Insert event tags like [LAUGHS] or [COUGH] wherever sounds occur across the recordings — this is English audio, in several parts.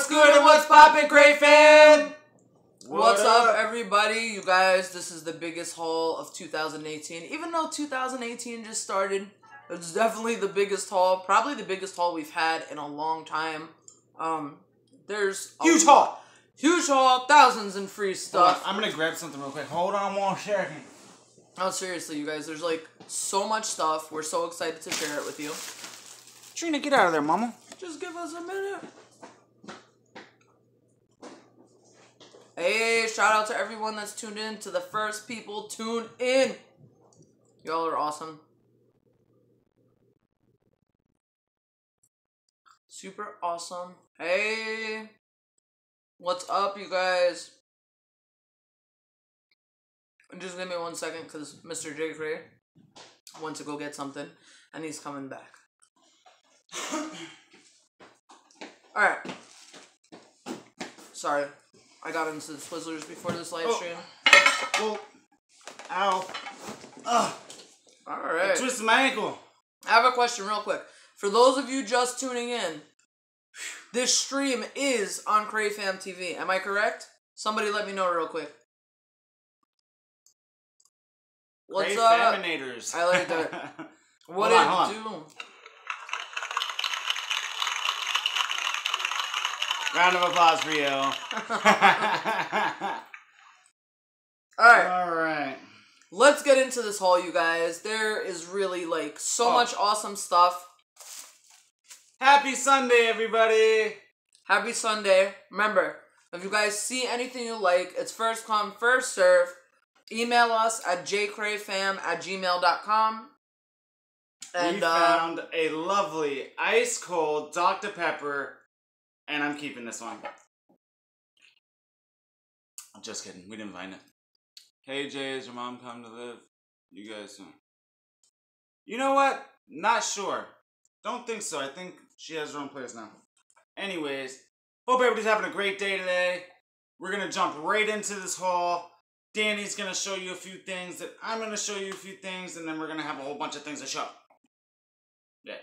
What's good and what's poppin', Cray fam? What's up, everybody? You guys, this is the biggest haul of 2018. Even though 2018 just started, it's definitely the biggest haul. Probably the biggest haul we've had in a long time. Um, there's a Huge haul. huge haul, thousands in free stuff. I'm gonna grab something real quick. Hold on one second. Oh, seriously, you guys, there's like so much stuff. We're so excited to share it with you. Trina, get out of there, mama. Just give us a minute. Hey, shout out to everyone that's tuned in, to the first people tuned in. Y'all are awesome. Super awesome. Hey, what's up, you guys? Just give me one second because Mr. Jay Cray went to go get something and he's coming back. [COUGHS] Alright. Sorry. I got into the Twizzlers before this live Oh. stream. Well, ow. Ugh, Alright. I twisted my ankle. I have a question real quick. For those of you just tuning in, this stream is on Crayfam TV. Am I correct? Somebody let me know real quick. What's up? Faminators. I like that. [LAUGHS] What Hold it on, do? Round of applause for you. [LAUGHS] Alright. All right. Let's get into this haul, you guys. There is really like so Oh. much awesome stuff. Happy Sunday, everybody. Happy Sunday. Remember, if you guys see anything you like, it's first come, first serve. Email us at jaycrayfam at gmail.com. And we uh, found a lovely ice cold Dr. Pepper, and I'm keeping this one. I'm just kidding. We didn't find it. Hey Jay, is your mom come to live? You guys soon. You know what? Not sure. Don't think so. I think she has her own place now. Anyways, hope everybody's having a great day today. We're gonna jump right into this haul. Danni's gonna show you a few things that I'm gonna show you a few things, and then we're gonna have a whole bunch of things to show. Yeah.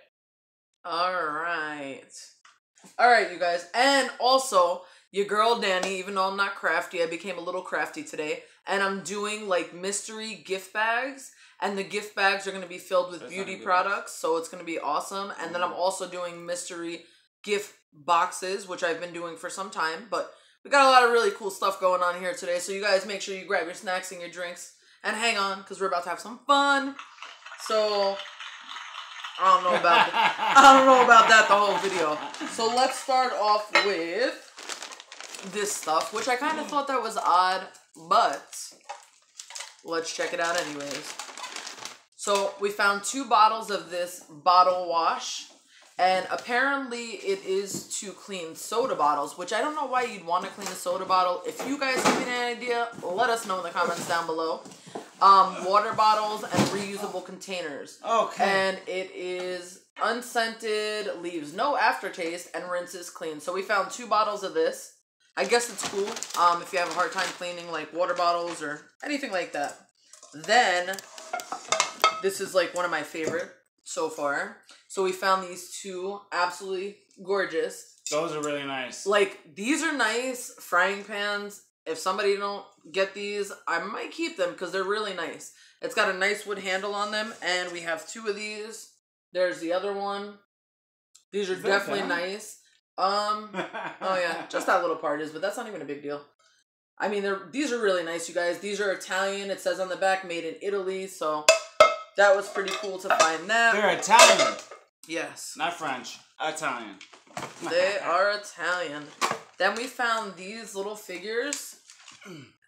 Alright. Alright, you guys. And also, your girl Danni, even though I'm not crafty, I became a little crafty today. And I'm doing like mystery gift bags. And the gift bags are going to be filled with That's beauty products. So it's going to be awesome. And then I'm also doing mystery gift boxes, which I've been doing for some time. But we got a lot of really cool stuff going on here today. So you guys make sure you grab your snacks and your drinks. And hang on, because we're about to have some fun. So I don't know about that. I don't know about that the whole video. So let's start off with this stuff, which I kind of thought that was odd, but let's check it out anyways. So we found two bottles of this bottle wash, and apparently it is to clean soda bottles, which I don't know why you'd want to clean a soda bottle. If you guys have any idea, let us know in the comments down below. Um, water bottles and reusable containers Okay. and it is unscented, leaves no aftertaste, and rinses clean. So we found two bottles of this. I guess it's cool um, if you have a hard time cleaning like water bottles or anything like that. Then this is like one of my favorite so far. So we found these two absolutely gorgeous. Those are really nice. Like these are nice frying pans. If somebody don't get these, I might keep them because they're really nice. It's got a nice wood handle on them, and we have two of these. There's the other one. These are Is definitely nice. Um, [LAUGHS] oh yeah, just that little part is, but that's not even a big deal. I mean, they're these are really nice, you guys. These are Italian. It says on the back, made in Italy. So that was pretty cool to find that. They're Italian, yes. not French. Italian. They are Italian. Then we found these little figures.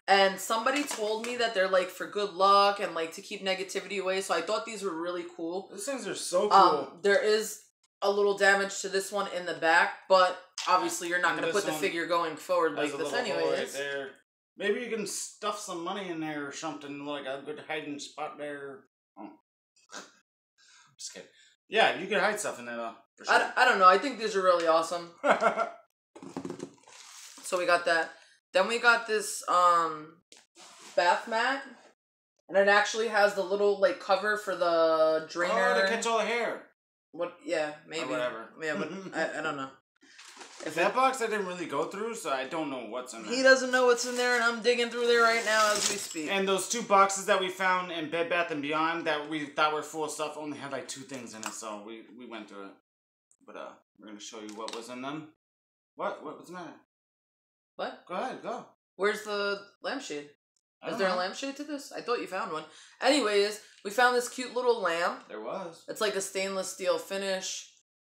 And somebody told me that they're like for good luck and like to keep negativity away. So I thought these were really cool. These things are so cool. Um, there is a little damage to this one in the back, but obviously you're not going to put the figure going forward like this, right anyways. there. Maybe you can stuff some money in there or something, like a good hiding spot there. Oh. [LAUGHS] Just kidding. Yeah, you can hide stuff in there though. For I, sure. I don't know. I think these are really awesome. [LAUGHS] So we got that. Then we got this um bath mat. And it actually has the little like cover for the drainer. Oh, to catch all the hair. What? Yeah, maybe. whatever. Yeah, but [LAUGHS] I, I don't know. If That it, box I didn't really go through, so I don't know what's in there. he doesn't know what's in there, and I'm digging through there right now as we speak. And those two boxes that we found in Bed Bath and Beyond that we thought were full of stuff only had like two things in it, so we, we went through it. But uh, we're gonna show you what was in them. What? What? What's the matter? what? Go ahead, go. Where's the lampshade? Is there know. a lampshade to this? I thought you found one. Anyways, we found this cute little lamp. There was. It's like a stainless steel finish.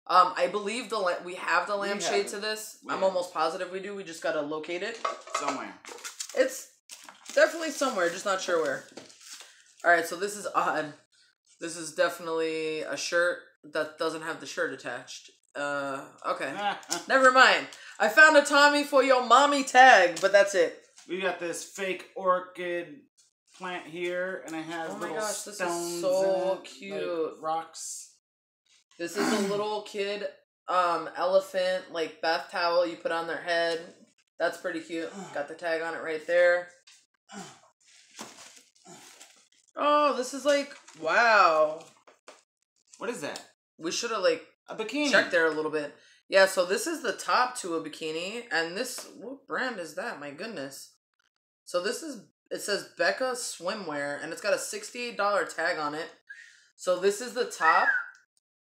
Um, I believe the la- we have the lampshade to this. We I'm have almost positive we do. We just gotta locate it. Somewhere. It's definitely somewhere, just not sure where. All right, so this is odd. This is definitely a shirt that doesn't have the shirt attached. Uh, okay. [LAUGHS] Never mind. I found a Tommy for your mommy tag, but that's it. we got this fake orchid plant here, and it has Oh my little gosh, this is so it, like cute. rocks. This is a [CLEARS THROAT] little kid um elephant like bath towel you put on their head. That's pretty cute. Got the tag on it right there. Oh, this is like wow. What is that? We should have like A bikini. checked there a little bit. Yeah, so this is the top to a bikini, and this what brand is that? My goodness. So this is it says Becca Swimwear, and it's got a sixty-eight dollar tag on it. So this is the top.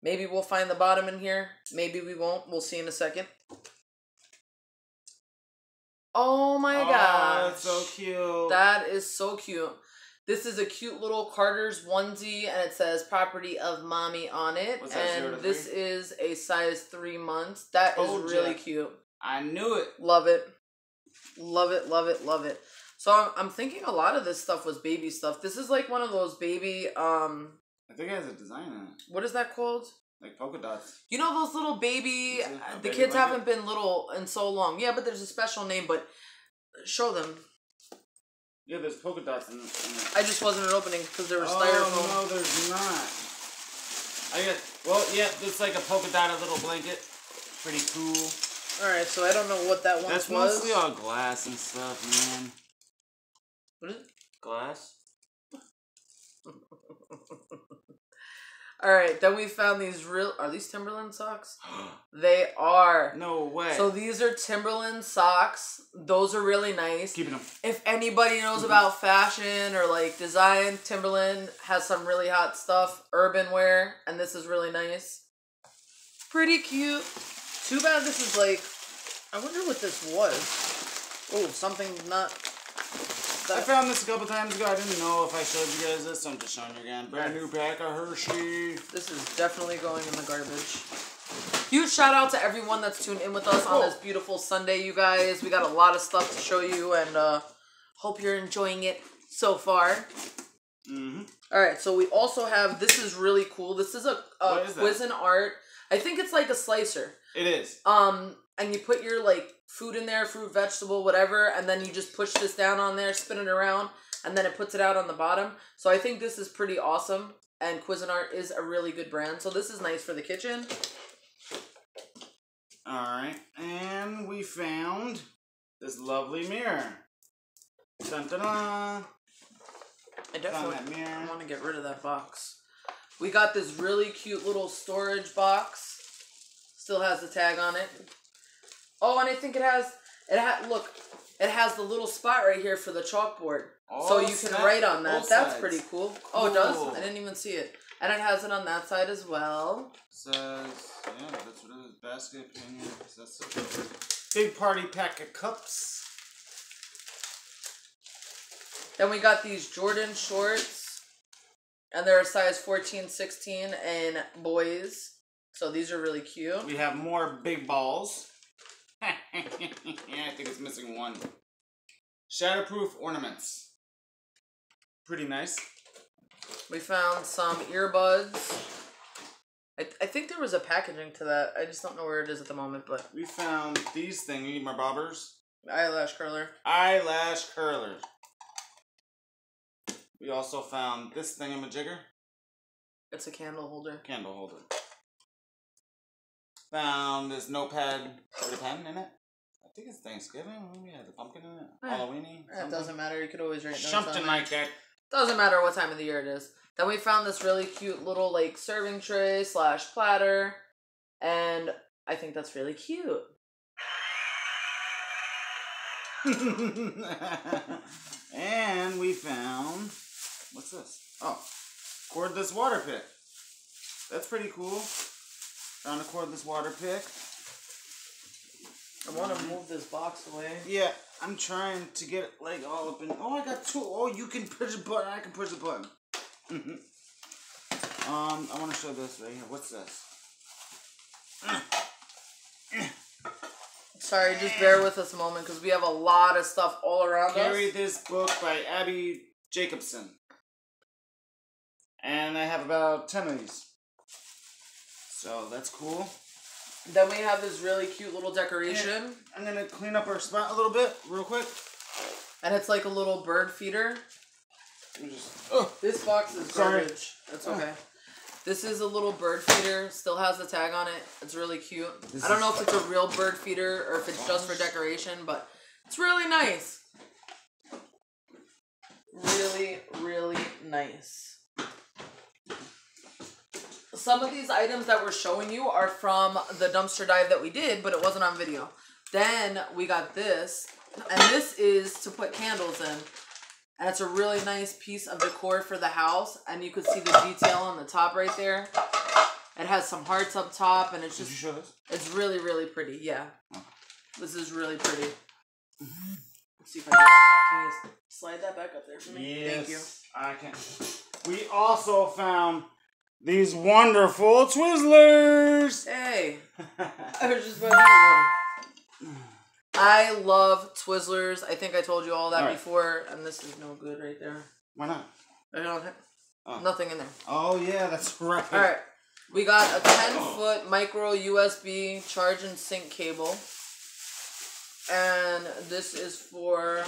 Maybe we'll find the bottom in here. Maybe we won't. We'll see in a second. Oh my oh, gosh. that's so cute. That is so cute. This is a cute little Carter's onesie, and it says "property of mommy" on it. What's that, zero and this is a size three months. That is Told really ya. cute. I knew it. Love it, love it, love it, love it. So I'm, I'm thinking a lot of this stuff was baby stuff. This is like one of those baby um, I think it has a design in it, what is that called? like polka dots. You know those little baby. The baby kids blanket? haven't been little in so long. Yeah, but there's a special name. But show them. Yeah, there's polka dots in, in it. I just wasn't an opening because there was oh styrofoam. no, there's not. I got. Well, yeah, it's like a polka dotted little blanket. Pretty cool. All right, so I don't know what that one was. That's mostly all glass and stuff, man. What is it? Glass. All right, then we found these real. Are these Timberland socks? [GASPS] They are. no way. So these are Timberland socks. Those are really nice. keeping them. If anybody knows about fashion or like design, Timberland has some really hot stuff, urban wear, and this is really nice. Pretty cute. Too bad this is like. I wonder what this was. Oh, something not. I found this a couple times ago. I didn't know if I showed you guys this, so I'm just showing you again. Brand new pack of Hershey. This is definitely going in the garbage. Huge shout out to everyone that's tuned in with us on this beautiful Sunday, you guys. We got a lot of stuff to show you, and uh, hope you're enjoying it so far. Mm-hmm. All right, so we also have this is really cool. This is a, a is that? Cuisinart. I think it's like a slicer. It is. Um, and you put your like food in there, fruit, vegetable, whatever, and then you just push this down on there, spin it around, and then it puts it out on the bottom. So I think this is pretty awesome. And Cuisinart is a really good brand. So this is nice for the kitchen. Alright. And we found this lovely mirror. Dun dun dun. I definitely want to get rid of that box. We got this really cute little storage box. Still has the tag on it. Oh, and I think it has it ha- look, it has the little spot right here for the chalkboard. so Oh, you can write on that. That's sides. pretty cool. Oh, it does? I didn't even see it. And it has it on that side as well. Says, yeah, that's what it is. Basket, opinion. That's it. Big party pack of cups. Then we got these Jordan shorts. And they're a size 14, 16 in boys. So these are really cute. We have more big balls. Yeah, [LAUGHS] I think it's missing one. Shatterproof ornaments. Pretty nice. We found some earbuds. I, I think there was a packaging to that. I just don't know where it is at the moment, but We found these thingy, my bobbers. eyelash curler. Eyelash curlers. We also found this thingamajigger. It's a candle holder. Candle holder. Found this notepad with a pen in it. I think it's Thanksgiving. Maybe it has a pumpkin in it. Eh, Halloweeny. It doesn't matter. You could always write notes Something like that. Doesn't matter what time of the year it is. Then we found this really cute little like serving tray slash platter, and I think that's really cute. [LAUGHS] and we found what's this? Oh, cordless water pick. That's pretty cool. Found a cordless water pick. I want to move this box away. Yeah, I'm trying to get it like all up in. Oh, I got two. Oh, you can push a button. I can push a button. [LAUGHS] um, I want to show this right here. What's this? Sorry, just bear with us a moment because we have a lot of stuff all around Carry us. this book by Abbi Jacobson. And I have about 10 of these. So that's cool. Then we have this really cute little decoration, I'm gonna clean up our spot a little bit, real quick. and it's like a little bird feeder. Just. Oh, This box is Sorry. garbage. That's okay. This is a little bird feeder. Still has the tag on it. It's really cute. This I don't know if it's a real bird feeder or if it's just for decoration, but it's really nice. Really, really nice. Some of these items that we're showing you are from the dumpster dive that we did, but it wasn't on video. Then we got this, and this is to put candles in. And it's a really nice piece of decor for the house, and you could see the detail on the top right there. It has some hearts up top, and it's did you just show this? it's really really pretty. Yeah, Oh. this is really pretty. Mm-hmm. Let's see if I can, can you slide that back up there for me. Thank you. I can. We also found these wonderful Twizzlers. Hey, [LAUGHS] I was just about to eat one. I love Twizzlers. I think I told you all that Alright. before, and this is no good right there. Why not? I don't have Oh. nothing in there. Oh yeah, that's right. All right, we got a ten oh. foot micro USB charge and sync cable, and this is for.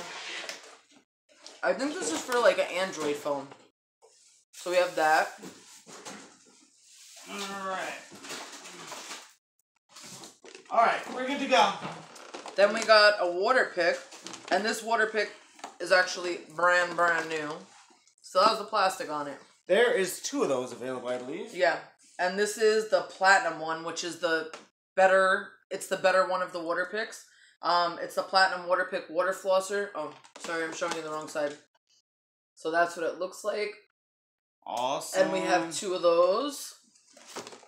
I think this is for like an Android phone. So we have that. All right. All right, we're good to go. Then we got a water pick, and this water pick is actually brand brand new. Still has the plastic on it. There is two of those available, I believe. Yeah, and this is the platinum one, which is the better. It's the better one of the water picks. Um, it's the platinum water pick water flosser. Oh, sorry, I'm showing you the wrong side. So that's what it looks like, Awesome. and we have two of those.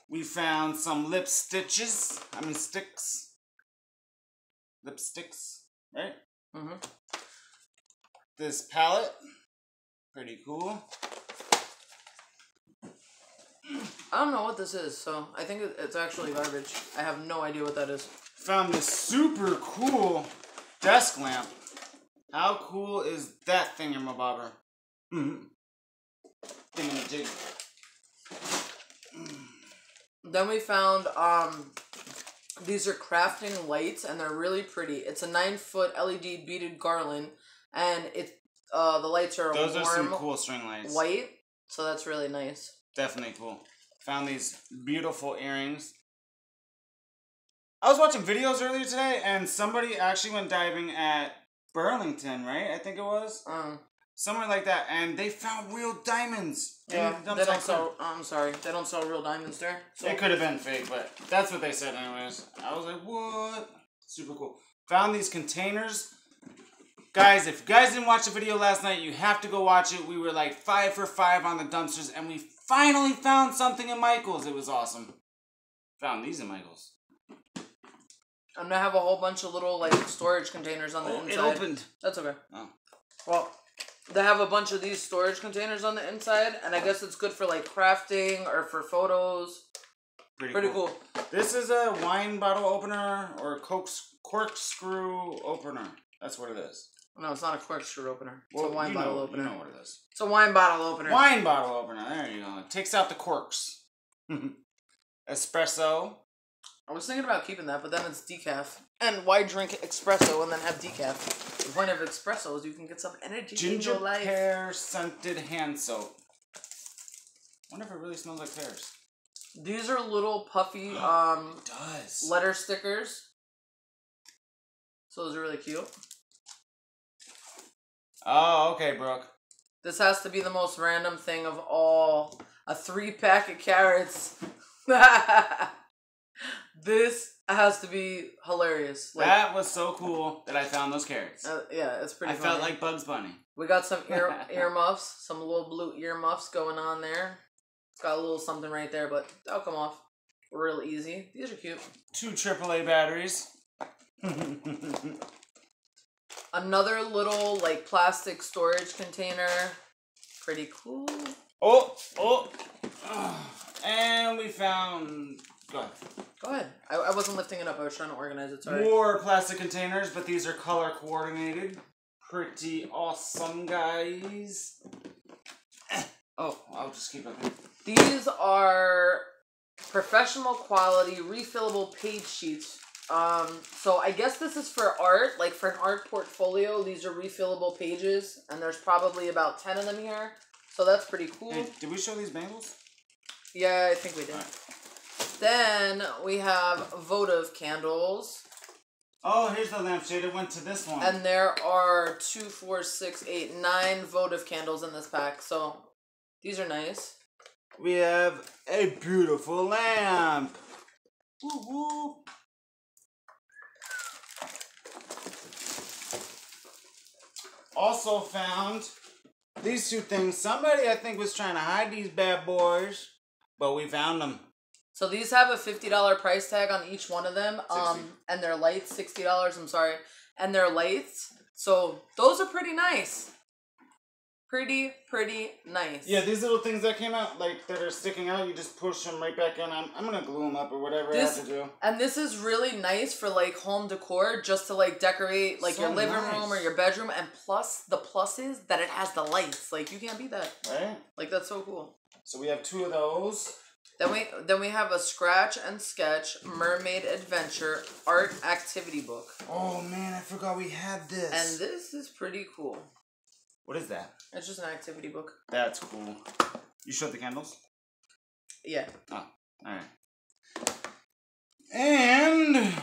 We found some lip stitches. I mean sticks. Lipsticks, right? hmm This palette, pretty cool. I don't know what this is, so I think it's actually garbage. I have no idea what that is. Found this super cool desk lamp. How cool is that thingamabobber? Mm-hmm. Thingamajig. Then we found um these are crafting lights and they're really pretty. It's a nine foot LED beaded garland and it uh the lights are Those warm are some cool string lights. white, so that's really nice. Definitely cool. Found these beautiful earrings. I was watching videos earlier today, and somebody actually went diving at Burlington, right? I think it was Um, somewhere like that, and they found real diamonds. in yeah, the they don't sell. I'm sorry, they don't sell real diamonds there. So It could have been fake, but that's what they said, anyways. I was like, what? Super cool. Found these containers. Guys, if you guys didn't watch the video last night, you have to go watch it. We were like five for five on the dumpsters, and we finally found something in Michael's. It was awesome. Found these in Michael's. I'm gonna have a whole bunch of little like storage containers on the Oh, it opened. That's okay. Oh. Well, they have a bunch of these storage containers on the inside, and I guess it's good for like crafting or for photos. Pretty, Pretty cool. cool. This is a wine bottle opener or cork corkscrew opener. That's what it is. No, it's not a corkscrew opener. It's Well, a wine bottle know, opener. You know what it is. It's a wine bottle opener. Wine bottle opener. There you go. It takes out the corks. [LAUGHS] Espresso. I was thinking about keeping that, but then it's decaf. And why drink espresso and then have decaf? The point of espresso is you can get some energy in Ginger your life. pear scented hand soap. wonder if it really smells like pears. These are little puffy [GASPS] um It does. letter stickers. So those are really cute. oh, okay, Brooke. This has to be the most random thing of all. A three pack of carrots. [LAUGHS] this It has to be hilarious. Like, that was so cool that I found those carrots. uh, yeah, it's pretty. I funny. felt like Bugs Bunny. we got some ear [LAUGHS] earmuffs, some little blue earmuffs going on there. It's got a little something right there, but that'll come off real easy. These are cute. Two AAA batteries. [LAUGHS] Another little like plastic storage container. Pretty cool. oh, oh. [SIGHS] And we found. Go ahead. Go ahead. I, I wasn't lifting it up. I was trying to organize it. Sorry. More plastic containers, but these are color coordinated. Pretty awesome, guys. [COUGHS] Oh, I'll just keep it. These are professional quality refillable page sheets. Um, so I guess this is for art, like for an art portfolio. These are refillable pages, and there's probably about ten of them here. So that's pretty cool. Hey, did we show these bangles? Yeah, I think we did. Then we have votive candles, Oh, here's the lampshade. It went to this one. and there are two, four, six, eight, nine votive candles in this pack. So these are nice. we have a beautiful lamp. Woo woo. Also found these two things. Somebody I think was trying to hide these bad boys, but we found them. So these have a fifty dollar price tag on each one of them. Um, 60. and they're lights, sixty dollars. I'm sorry, and they're lights. So those are pretty nice. Pretty, pretty nice. Yeah, these little things that came out, like that are sticking out, you just push them right back in. I'm, I'm gonna glue them up or whatever This- I have to do. And this is really nice for like home decor, just to like decorate like So your living nice. room or your bedroom. And plus, the plus is that it has the lights. Like you can't beat that. Right? Like that's so cool. So we have two of those. Then we then we have a scratch and sketch mermaid adventure art activity book, Oh man, I forgot we had this. and this is pretty cool. what is that? It's just an activity book. That's cool. You showed the candles? Yeah. Ah, oh, alright. And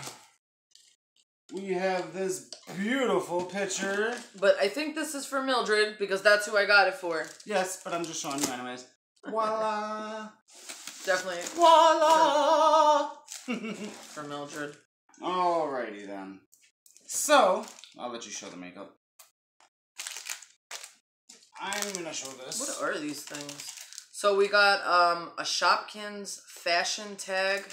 we have this beautiful picture. But I think this is for Mildred because that's who I got it for. Yes, but I'm just showing you anyways. Voila! Definitely Voila! [LAUGHS] for Mildred. Alrighty then. So, I'll let you show the makeup. I'm gonna show this. What are these things? So we got um a Shopkins fashion tag.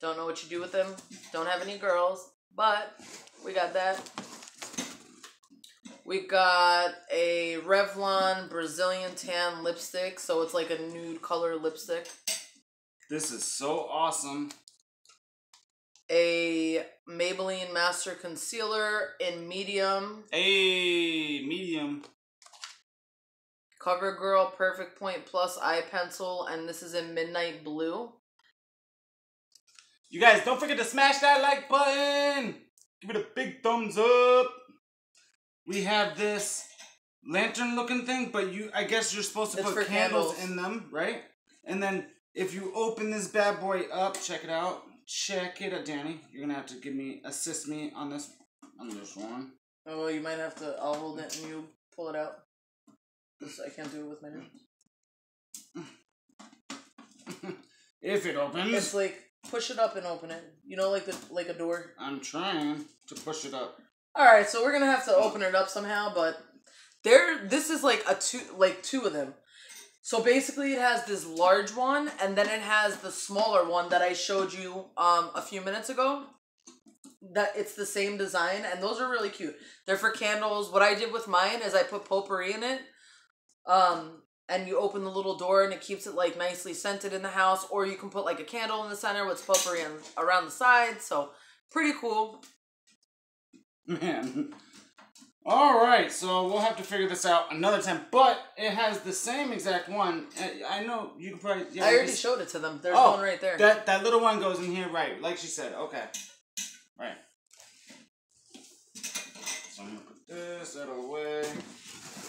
Don't know what you do with them. Don't have any girls, but we got that. We got a Revlon Brazilian tan lipstick, so it's like a nude color lipstick. This is so awesome. A Maybelline Master Concealer in medium. A medium. CoverGirl Perfect Point Plus Eye Pencil, and this is in Midnight Blue. You guys, don't forget to smash that like button. Give it a big thumbs up. We have this lantern looking thing, but you I guess you're supposed to It's put candles, candles. in them, right? And then if you open this bad boy up, check it out. Check it out, Danni. You're gonna have to give me assist me on this on this one. Oh, well, you might have to. I'll hold it and you pull it out. 'Cause I can't do it with my hands. [LAUGHS] if it opens. It's like push it up and open it. You know, like the like a door. I'm trying to push it up. All right, so we're gonna have to oh. open it up somehow, but there. This is like a two, like two of them. So basically, it has this large one, and then it has the smaller one that I showed you um a few minutes ago. That it's the same design, and those are really cute. They're for candles. What I did with mine is I put potpourri in it. Um, and you open the little door, and it keeps it like nicely scented in the house. Or you can put like a candle in the center with potpourri on, around the side. So pretty cool. Man. All right, so we'll have to figure this out another time. But it has the same exact one. I, I know you can probably. Yeah, I already showed it to them. There's Oh, one right there. That that little one goes in here, right? Like she said. Okay. Right. So I'm gonna put this out of the way.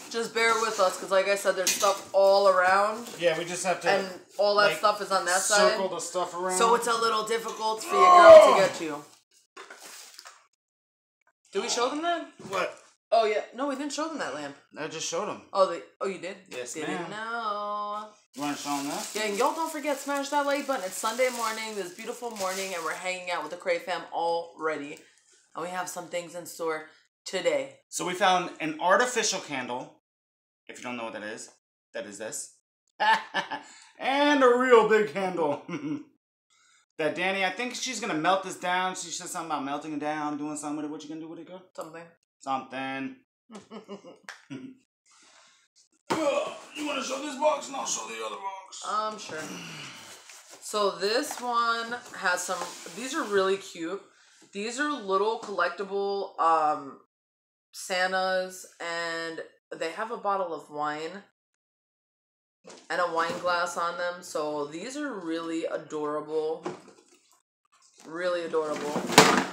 Just bear with us, because like I said, there's stuff all around, Yeah, we just have to and all that like, stuff is on that circle side. the stuff around. So it's a little difficult for your girl to oh! get to. Do we show them that? what? Oh yeah, no, we didn't show them that lamp. I just showed them. Oh, they. Oh, you did. Yes, Didn't ma'am. know. You want to show them this? Yeah, and y'all don't forget, smash that like button. It's Sunday morning, this beautiful morning, and we're hanging out with the Cray fam already. And we have some things in store today. So we found an artificial candle. If you don't know what that is, that is this. [LAUGHS] and a real big candle. [LAUGHS] that Danni, I think she's gonna melt this down. She said something about melting it down, doing something with it. What you gonna do with it, girl? Something. Something. [LAUGHS] you wanna show this box and I'll show the other box. um, sure. So this one has some. These are really cute. These are little collectible um Santas, and they have a bottle of wine and a wine glass on them. So these are really adorable. Really adorable.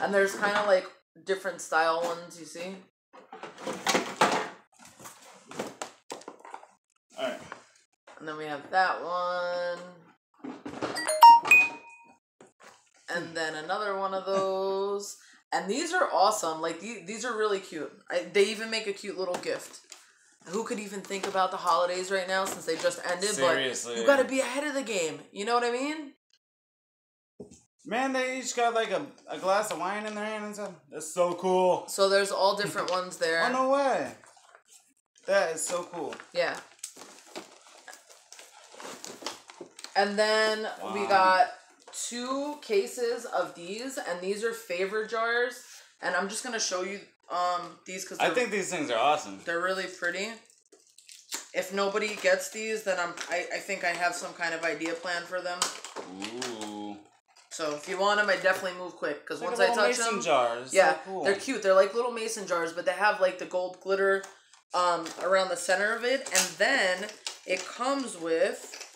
And there's kind of like different style ones, you see? Alright. And then we have that one. And hmm. then another one of those. And these are awesome. Like these, these are really cute. I, they even make a cute little gift. Who could even think about the holidays right now since they just ended? Seriously. But you got to be ahead of the game. You know what I mean? Man, they each got like a, a glass of wine in their hand and stuff. That's so cool. So there's all different ones there. Oh, no way. That is so cool. Yeah. And then we got two cases of these, and these are favor jars. And I'm just gonna show you um these because I think these things are awesome. they're really pretty. If nobody gets these, then I'm I, I think I have some kind of idea plan for them. Ooh. So if you want them, I definitely move quick because Like once I touch mason them, jars. yeah, so cool. they're cute. They're like little mason jars, but they have like the gold glitter um, around the center of it, and then it comes with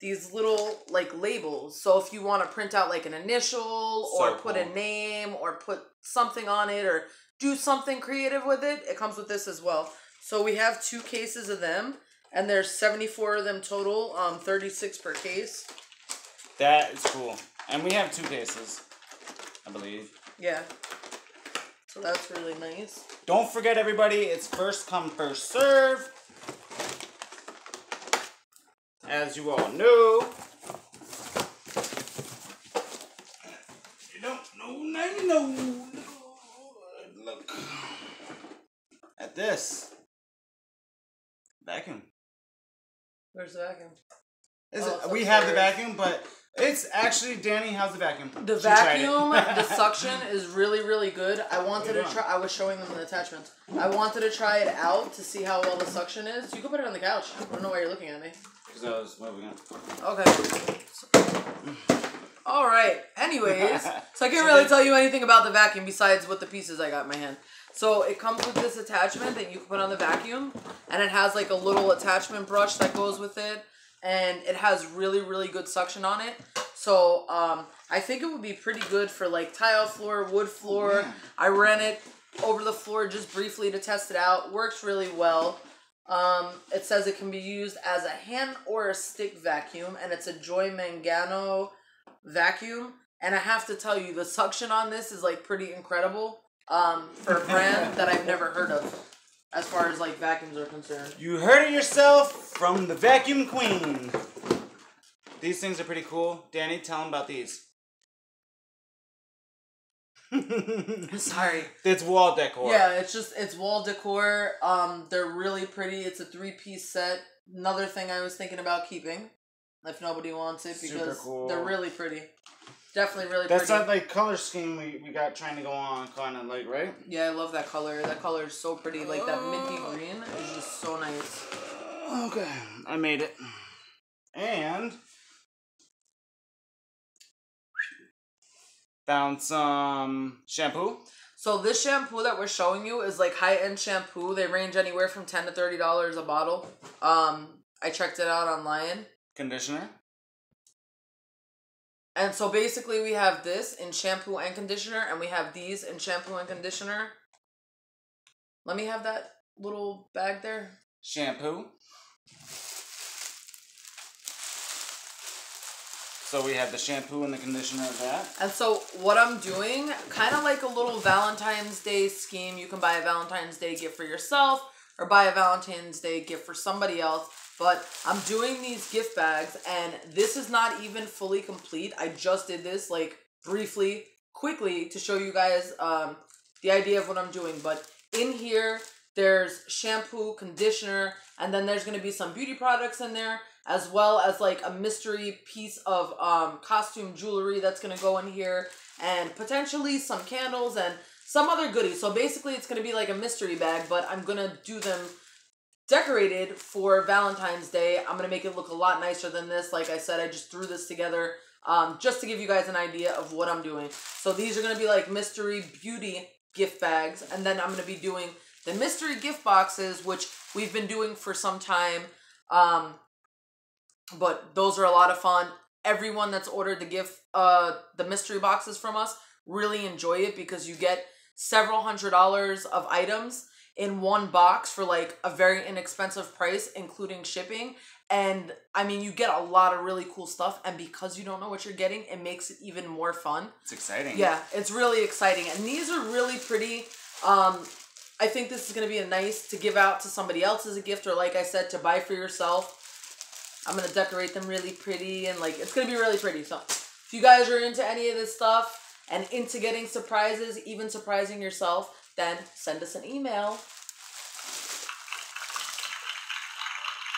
these little like labels. So if you want to print out like an initial or So put a name or put something on it or do something creative with it, it comes with this as well. So we have two cases of them, and there's 74 of them total, um, 36 per case. That is cool. And we have two cases, I believe. Yeah. So that's really nice. Don't forget, everybody, it's first come, first serve. As you all know. You don't know, now you know. Look at this vacuum. Where's the vacuum? Is Oh, it, we have the vacuum, but it's actually Danni. How's the vacuum? The She vacuum, the [LAUGHS] suction is really, really good. I wanted Hold to try. I was showing them the attachments. I wanted to try it out to see how well the suction is. You can put it on the couch. I don't know why you're looking at me. Because I was moving it. Okay. All right. Anyways, [LAUGHS] so I can't So really tell you anything about the vacuum besides what the pieces I got in my hand. So it comes with this attachment that you can put on the vacuum, and it has like a little attachment brush that goes with it, and it has really, really good suction on it. So um, I think it would be pretty good for like tile floor, wood floor. I ran it over the floor just briefly to test it out. Works really well. Um, it says it can be used as a hand or a stick vacuum, and it's a Joy Mangano vacuum. And I have to tell you, the suction on this is like pretty incredible um, for a brand that I've never heard of, as far as like vacuums are concerned. You heard it yourself from the vacuum queen. These things are pretty cool. Danni, tell them about these. [LAUGHS] [LAUGHS] Sorry. it's wall decor. Yeah, it's just it's wall decor. Um, they're really pretty. It's a three piece set. Another thing I was thinking about keeping, if nobody wants it, because cool. they're really pretty. Definitely really That's pretty. that like color scheme we, we got trying to go on, kind of like right. Yeah, I love that color. That color is so pretty. Like that minty green is just so nice. Okay, I made it. And found some shampoo. So this shampoo that we're showing you is like high end shampoo. They range anywhere from ten to thirty dollars a bottle. Um, I checked it out online. Conditioner. And so basically we have this in shampoo and conditioner, and we have these in shampoo and conditioner. Let me have that little bag there. Shampoo. So we have the shampoo and the conditioner of that. And so what I'm doing, kind of like a little Valentine's Day scheme. You can buy a Valentine's Day gift for yourself or buy a Valentine's Day gift for somebody else. But I'm doing these gift bags, and this is not even fully complete. I just did this like briefly, quickly to show you guys um, the idea of what I'm doing. But in here, there's shampoo, conditioner, and then there's gonna be some beauty products in there, as well as like a mystery piece of um, costume jewelry that's gonna go in here, and potentially some candles and some other goodies. So basically, it's gonna be like a mystery bag, but I'm gonna do them decorated for Valentine's Day. I'm gonna make it look a lot nicer than this. Like I said, I just threw this together um, just to give you guys an idea of what I'm doing. So these are gonna be like mystery beauty gift bags, and then I'm gonna be doing the mystery gift boxes, which we've been doing for some time. Um, but those are a lot of fun. Everyone that's ordered the gift, uh, the mystery boxes from us, really enjoy it because you get several hundred dollars of items in one box for like a very inexpensive price, including shipping. And I mean, you get a lot of really cool stuff. And because you don't know what you're getting, it makes it even more fun. It's exciting. Yeah, it's really exciting. And these are really pretty. Um, I think this is going to be a nice to give out to somebody else as a gift, or like I said, to buy for yourself. I'm going to decorate them really pretty, and like it's going to be really pretty. So if you guys are into any of this stuff and into getting surprises, even surprising yourself, then send us an email.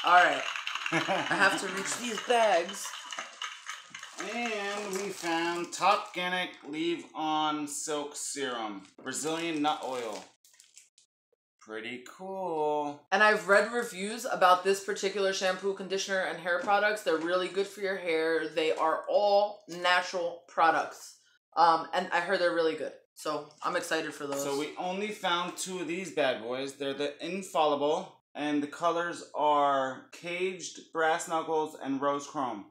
All right, I have to reach these bags. And we found Top Organic Leave On Silk Serum, Brazilian Nut Oil. Pretty cool. And I've read reviews about this particular shampoo, conditioner, and hair products. They're really good for your hair. They are all natural products. Um, and I heard they're really good. So I'm excited for those. So we only found two of these bad boys. They're the Infallible, and the colors are Caged Brass Knuckles and Rose Chrome.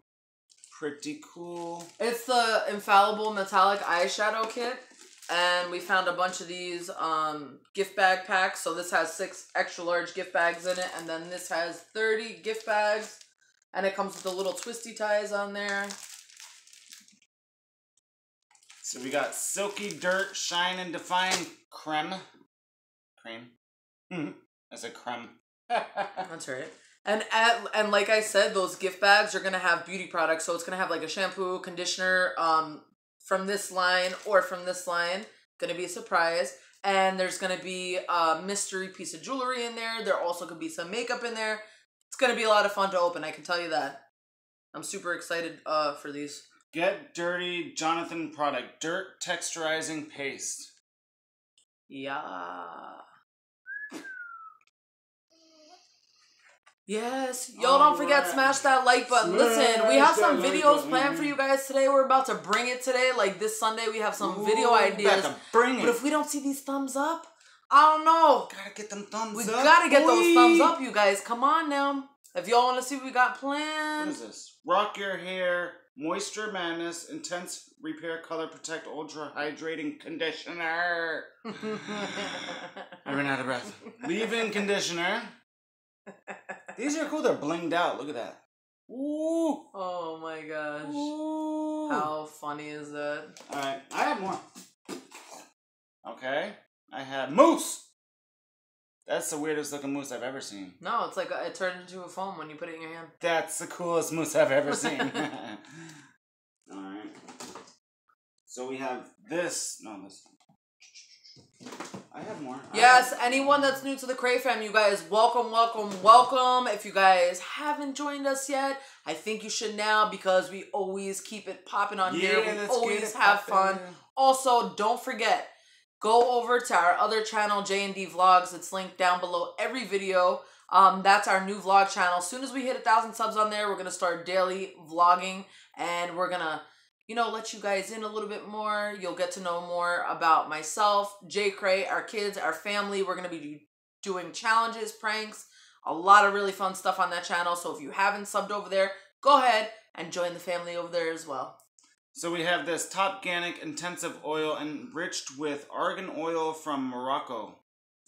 Pretty cool. It's the infallible metallic eyeshadow kit. And we found a bunch of these um, gift bag packs. So this has six extra large gift bags in it. And then this has 30 gift bags. And it comes with the little twisty ties on there. So we got Silky Dirt Shine and Define Creme. Cream. Mhm. That's a creme. [LAUGHS] That's right. And at, and like I said, those gift bags are gonna have beauty products. So it's gonna have like a shampoo, conditioner, um, from this line or from this line. Gonna be a surprise. And there's gonna be a mystery piece of jewelry in there. There also could be some makeup in there. It's gonna be a lot of fun to open. I can tell you that. I'm super excited uh, for these. Get Dirty Jonathan product. Dirt texturizing paste. Yeah. Yes, y'all don't forget Alright. smash that like button. Listen, we have some that like videos planned for you guys today. We're about to bring it today. Like this Sunday, we have some video Ooh, ideas. Becca, bring it. But if we don't see these thumbs up, I don't know. Gotta get them thumbs We up. We gotta get those thumbs up, you guys. Come on now. If y'all want to see what we got What planned, is this? Rock your hair, moisture madness, intense repair, color protect, ultra hydrating conditioner. [LAUGHS] I ran out of breath. Leave-in conditioner. These are cool. They're blinged out. Look at that. Ooh. oh my gosh. Ooh. How funny is that? All right, I have more. Okay, I have mousse. That's the weirdest looking mousse I've ever seen. No, it's like a, it turned into a foam when you put it in your hand. That's the coolest mousse I've ever seen. [LAUGHS] [LAUGHS] All right. So we have this. No, this. I have more. Yes, have- anyone that's new to the Cray fam, you guys, welcome, welcome, welcome. If you guys haven't joined us yet, I think you should now because we always keep it popping on here. We always have poppin'. fun. Also, don't forget, go over to our other channel, J&D Vlogs. It's linked down below every video. Um, that's our new vlog channel. As soon as we hit a thousand subs on there, we're gonna start daily vlogging, and we're gonna, you know, let you guys in a little bit more. You'll get to know more about myself, Jay Cray, our kids, our family. We're gonna be doing challenges, pranks, a lot of really fun stuff on that channel. So if you haven't subbed over there, go ahead and join the family over there as well. So we have this Top Organic Intensive Oil enriched with argan oil from Morocco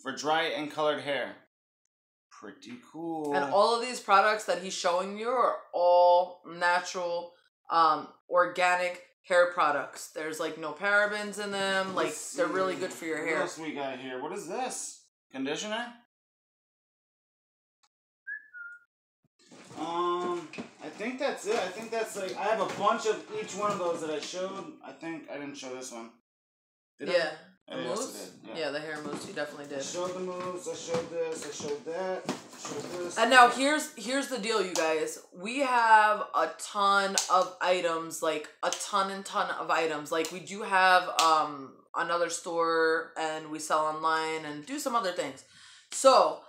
for dry and colored hair. Pretty cool. And all of these products that he's showing you are all natural, um, organic hair products. There's like no parabens in them. Like Let's they're really good for your What hair. else we got here? What is this? Conditioner? Um, think that's it. I think that's like I have a bunch of each one of those that I showed. I think I didn't show this one. Did yeah. I The moves? did, Yeah. the hair moves you definitely did. I showed the moves. I showed this. I showed that. I showed this. And now here's here's the deal, you guys. We have a ton of items, like a ton and ton of items. Like we do have um another store and we sell online and do some other things. So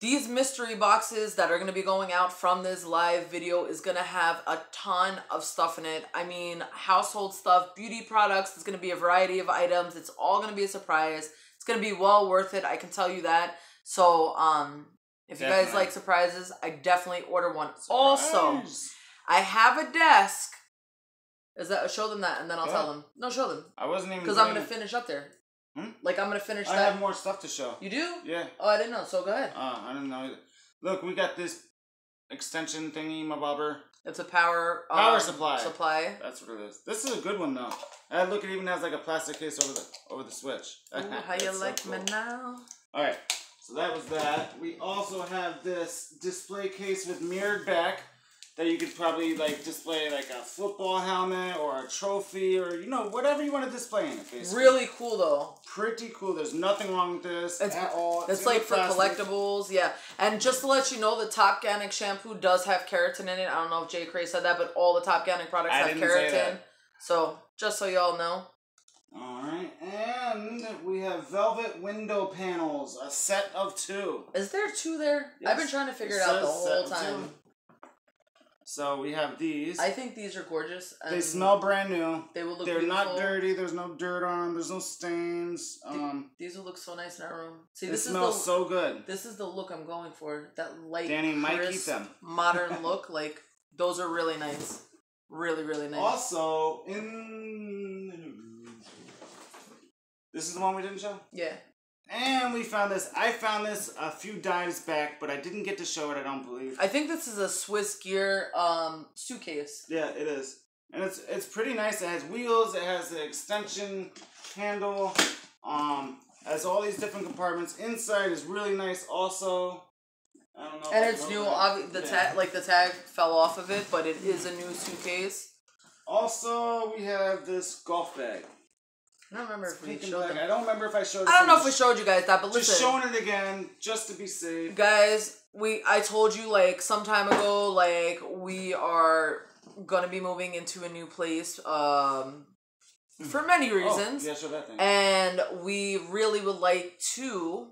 these mystery boxes that are going to be going out from this live video is going to have a ton of stuff in it. I mean, household stuff, beauty products, it's going to be a variety of items. It's all going to be a surprise. It's going to be well worth it, I can tell you that. So, um if you guys like surprises, I definitely order one. Also, I have a desk. Is that show them that and then I'll Yeah. tell them. No, show them I wasn't even because I'm gonna finish up there. Hmm? Like I'm gonna finish I that. have more stuff to show. you do? Yeah. Oh, I didn't know. So go ahead. Uh, I didn't know either. Look, we got this extension thingy, my bobber. It's a power Power um, supply. Supply. That's what it is. This is a good one though. And look, it even has like a plastic case over the over the switch. [LAUGHS] Ooh, how you That's so like me now? All right, so that was that. We also have this display case with mirrored back that you could probably like display like a football helmet or a trophy or you know whatever you want to display in it. Basically. Really cool though. pretty cool. There's nothing wrong with this It's- at all. It's in like for collectibles, yeah. And just to let you know, the Top Ganic shampoo does have keratin in it. I don't know if Jay Cray said that, but all the Top Ganic products I have keratin. So just so y'all know. All right, and we have velvet window panels, a set of two. Is there two there? I've been trying to figure It it out the whole time. two. So we have these. I think these are gorgeous. And they smell brand new. They will look They're not dirty. There's no dirt on them. There's no stains. Um, These will look so nice in our room. See, this is smell the so good. this is the look I'm going for. That light, Danni might keep them. modern [LAUGHS] look. Like those are really nice. Really, really nice. Also, in this is the one we didn't show. Yeah. And we found this. I found this a few dives back, but I didn't get to show it. I don't believe. I think this is a Swiss gear um suitcase. Yeah, it is, and it's it's pretty nice. It has wheels. It has the extension handle. Um, has all these different compartments. Inside is really nice. Also, I don't know. And it's new. Obvi- the Yeah. tag, like the tag, fell off of it, but it is a new suitcase. Also, we have this golf bag. I don't remember if we Pink and showed black. them. I don't remember if I showed. I don't know if we showed you guys that, but Just listen, showing it again, just to be safe. guys, we I told you like some time ago, like we are gonna be moving into a new place, um, for many reasons. Oh, yeah, show that thing. and we really would like to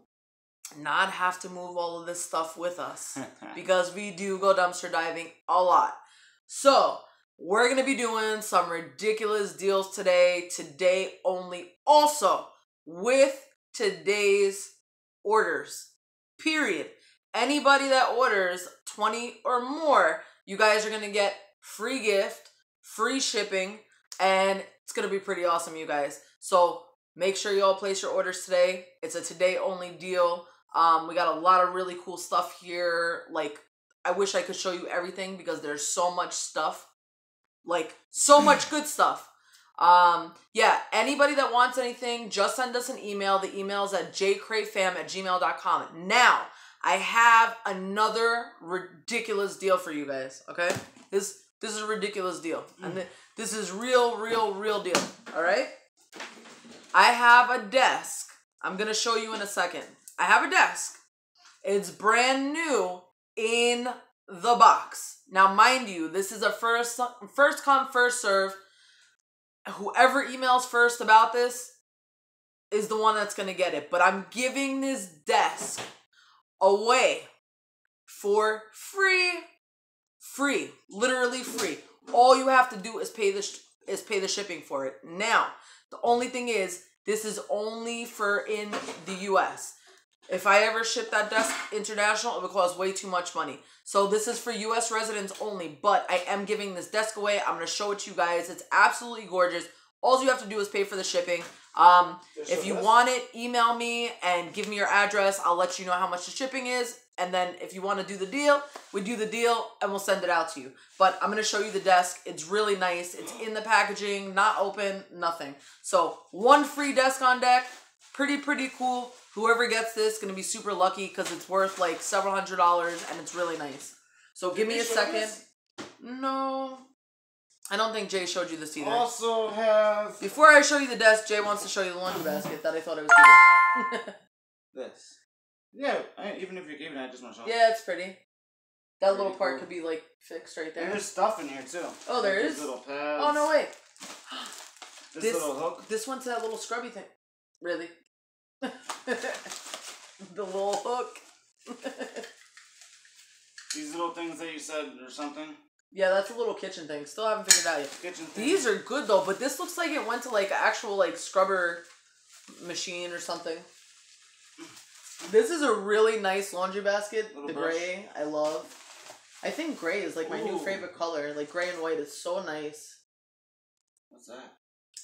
not have to move all of this stuff with us [LAUGHS] because we do go dumpster diving a lot. So, we're to be doing some ridiculous deals today, today only. Also, with today's orders. Period. Anybody that orders 20 or more, you guys are to get free gift, free shipping, and it's to be pretty awesome, you guys. So, make sure you all place your orders today. It's a today only deal. Um, we got a lot of really cool stuff here. Like, I wish I could show you everything because there's so much stuff. Like, so much good stuff. Um, yeah, anybody that wants anything, just send us an email. The email is at jaycrayfam at gmail.com. Now, I have another ridiculous deal for you guys, okay? This this is a ridiculous deal. And th- this is real, real, real deal. Alright? I have a desk. I'm gonna show you in a second. I have a desk. It's brand new in the box. Now, mind you, this is a first first come first serve. Whoever emails first about this is the one that's gonna get it. But I'm giving this desk away for free, free, literally free. All you have to do is pay the is pay the shipping for it. Now, the only thing is, this is only for in the U.S. If I ever ship that desk international, it would cost way too much money. So this is for US residents only, but I am giving this desk away. I'm gonna show it to you guys. It's absolutely gorgeous. All you have to do is pay for the shipping. Um, if you want it, email me and give me your address. I'll let you know how much the shipping is. And then if you want to do the deal, we do the deal and we'll send it out to you. But I'm going to show you the desk. It's really nice. It's in the packaging, not open, nothing. So one free desk on deck. Pretty, pretty cool. Whoever gets this going to be super lucky because it's worth like several hundred dollars and it's really nice. So give me a second. this? No, I don't think Jay showed you this either. Also have Before I show you the desk, Jay wants to show you the laundry basket that I thought I was keeping. [LAUGHS] this. Yeah, I, even if you're keeping it, I just want to show. yeah, it's pretty. That little part cool. could be like fixed right And there. there's stuff in here too. Oh, there Like is? little pads. Oh no, wait. [GASPS] This, this- little hook. This one's that little scrubby thing. Really? [LAUGHS] the little hook. [LAUGHS] These little things that you said or something. yeah, that's a little kitchen thing. Still haven't figured out yet. Kitchen thing. These are good though, but this looks like it went to like actual like scrubber machine or something. This is a really nice laundry basket. Little the brush. gray, I love. I think gray is like my new favorite color. Like gray and white is so nice. What's that?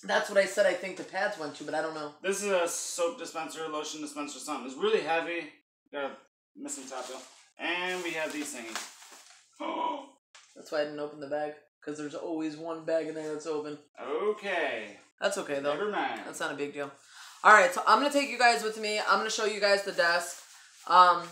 That's what I said. I think the pads went to, but I don't know. This is a soap dispenser, lotion dispenser, something. It's really heavy. Got a missing top though. And we have these things. Oh. [GASPS] That's why I didn't open the bag because there's always one bag in there that's open. Okay. That's okay though. Never mind. That's not a big deal. All right, so I'm gonna take you guys with me. I'm gonna show you guys the desk. Um,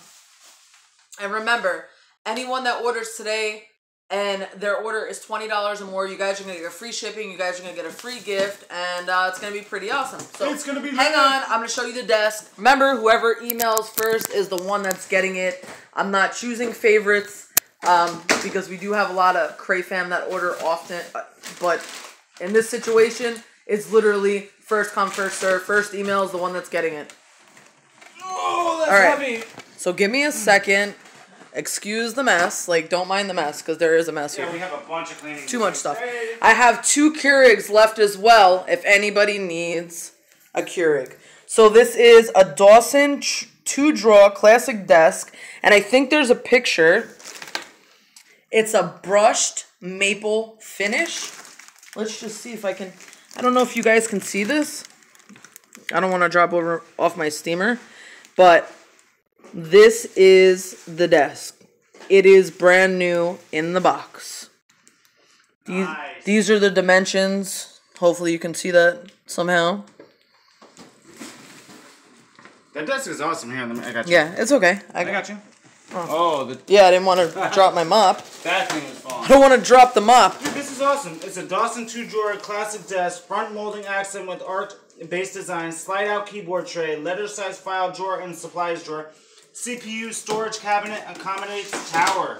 and remember, anyone that orders today and their order is twenty dollars or more, you guys are gonna get free shipping. You guys are gonna get a free gift, and uh, it's gonna be pretty awesome. So It's gonna be Hang on, I'm gonna show you the desk. Remember, whoever emails first is the one that's getting it. I'm not choosing favorites um, because we do have a lot of Cray fam that order often, uh, but in this situation, it's literally first come, first serve. First email is the one that's getting it. Oh, that's All right. heavy. So give me a second. Excuse the mess. Like, don't mind the mess because there is a mess here. We have a bunch of cleaning. Too much stuff. Hey. I have two Keurigs left as well if anybody needs a Keurig. So this is a Dawson two drawer classic desk, and I think there's a picture. It's a brushed maple finish. Let's just see if I can. I don't know if you guys can see this. I don't want to drop over off my steamer, but this is the desk. It is brand new in the box. These, Nice. these are the dimensions. Hopefully you can see that somehow. That desk is awesome. Here, let me, I got you. Yeah, it's okay. I I got. got you. Oh. oh, the, Yeah, I didn't want to [LAUGHS] drop my mop. that thing falling. I don't want to drop the mop. Dude, this is awesome. It's a Dawson two drawer classic desk, front molding accent with art based design, slide out keyboard tray, letter size file drawer and supplies drawer, CPU storage cabinet accommodates tower.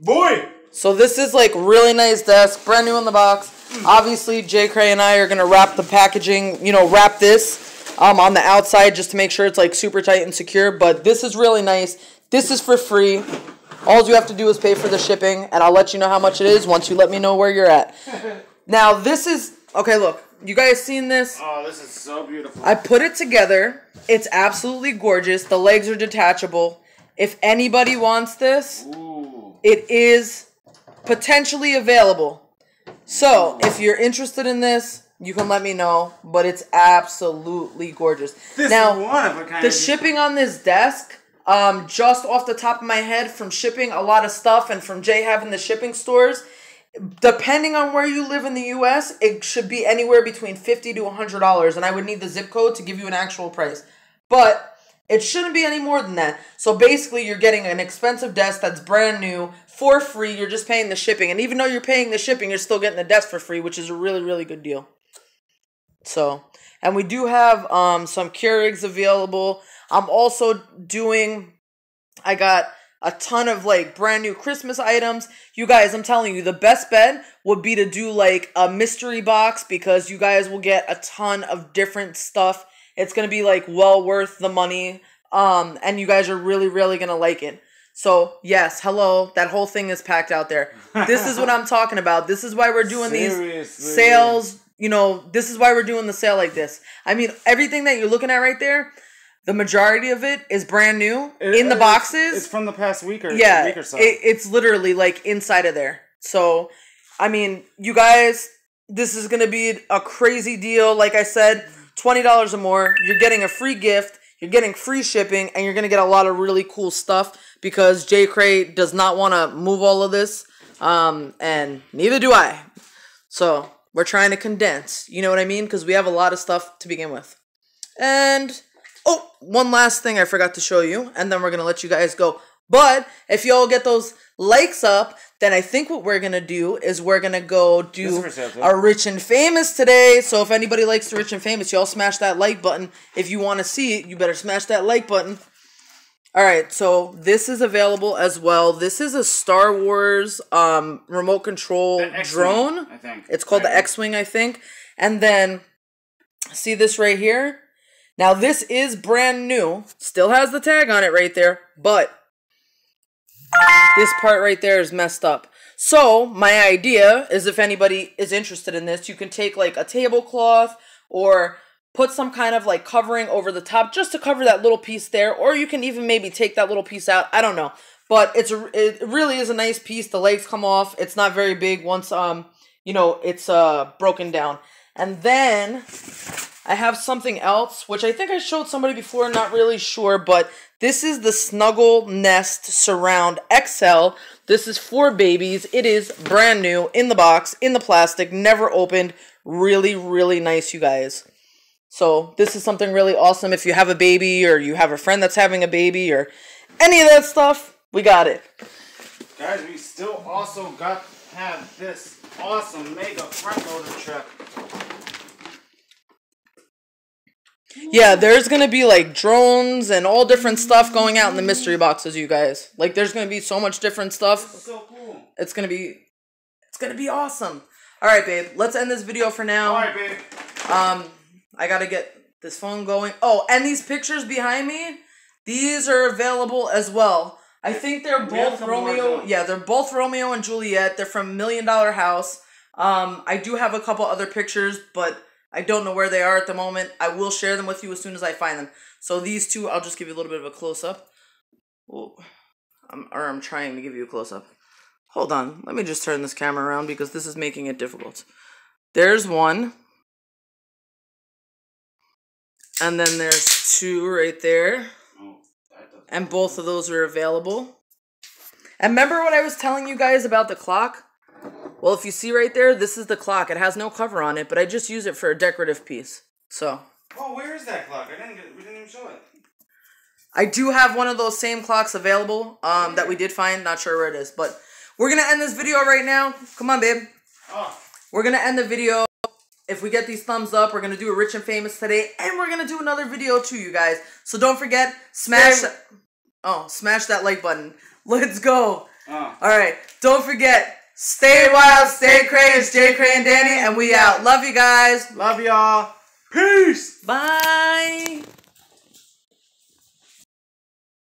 Boy, So this is like really nice desk, brand new in the box. Obviously, Jay Cray and I are gonna wrap the packaging. You know, wrap this um, on the outside just to make sure it's like super tight and secure. But this is really nice. This is for free. All you have to do is pay for the shipping, and I'll let you know how much it is once you let me know where you're at. [LAUGHS] Now this is okay. Look, you guys seen this? oh, this is so beautiful. I put it together. It's absolutely gorgeous. The legs are detachable. If anybody wants this, Ooh, it is potentially available. So, if you're interested in this, you can let me know, but it's absolutely gorgeous. this now, is one of a kind. the shipping on this desk, um, just off the top of my head, from shipping a lot of stuff and from Jay having the shipping stores, depending on where you live in the U.S., it should be anywhere between fifty to hundred dollars, and I would need the zip code to give you an actual price. But it shouldn't be any more than that. So basically, you're getting an expensive desk that's brand new for free. You're just paying the shipping, and even though you're paying the shipping, you're still getting the desk for free, which is a really, really good deal. So, and we do have um some Keurigs available. I'm also doing. I got a ton of like brand new Christmas items. You guys, I'm telling you, the best bet would be to do like a mystery box because you guys will get a ton of different stuff. It's gonna be like well worth the money. Um, and you guys are really, really gonna like it. So yes, hello, that whole thing is packed out there. This is what I'm [LAUGHS] talking about. This is why we're doing these sales. You know, this is why we're doing the sale like this. I mean, everything that you're looking at right there, the majority of it is brand new It- in the boxes. It's from the past week or yeah, week or so. it, it's literally like inside of there. So, I mean, you guys, this is gonna be a crazy deal. Like I said, twenty dollars or more. You're getting a free gift. You're getting free shipping, and you're gonna get a lot of really cool stuff because Jay Cray does not want to move all of this, um, and neither do I. So we're trying to condense. You know what I mean? Because we have a lot of stuff to begin with. And oh, one last thing I forgot to show you, and then we're gonna let you guys go. But if y'all get those likes up, then I think what we're gonna do is we're gonna go do is for sale, too. our rich and famous today. So if anybody likes the rich and famous, y'all smash that like button. If you want to see it, you better smash that like button. All right, so this is available as well. This is a Star Wars um, remote control drone. I think. It's called the X Wing, I think. And then, see this right here? Now, this is brand new. Still has the tag on it right there, but this part right there is messed up. So, my idea is if anybody is interested in this, you can take like a tablecloth or put some kind of like covering over the top just to cover that little piece there, or you can even maybe take that little piece out. I don't know. But it's a, it really is a nice piece. The legs come off. It's not very big once um you know it's uh broken down. And then I have something else, which I think I showed somebody before, not really sure, but this is the Snuggle Nest Surround XL. This is for babies. It is brand new in the box, in the plastic, never opened. Really, really nice, you guys. So, this is something really awesome. If you have a baby or you have a friend that's having a baby or any of that stuff, we got it. Guys, we still also got have this awesome mega front loader truck. Yeah, there's gonna be like drones and all different stuff going out in the mystery boxes, you guys. Like, there's gonna be so much different stuff. So cool. It's gonna be, it's gonna be awesome. All right, babe. Let's end this video for now. All right, babe. Um, I gotta get this phone going. Oh, and these pictures behind me, these are available as well. I think they're both Romeo. Yeah, they're both Romeo and Juliet. They're from Million Dollar House. Um, I do have a couple other pictures, but I don't know where they are at the moment. I will share them with you as soon as I find them. So these two, I'll just give you a little bit of a close up. I'm, or I'm trying to give you a close up. Hold on, let me just turn this camera around because this is making it difficult. There's one. And then there's two right there. And both of those are available. And remember what I was telling you guys about the clock? Well, if you see right there, this is the clock. It has no cover on it, but I just use it for a decorative piece. So, Oh, where is that clock? I didn't get. We didn't even show it. I do have one of those same clocks available um, that we did find. Not sure where it is, but we're going to end this video right now. Come on, babe. Oh, We're gonna end the video. If we get these thumbs up, we're gonna do a rich and famous today, and we're gonna do another video too, you guys. So don't forget, smash. Stay- Oh, smash that like button. [LAUGHS] Let's go. oh. All right. Don't forget, stay wild, stay crazy. It's Jay Cray and Danni, and we out. Love you guys. Love y'all. Peace. Bye.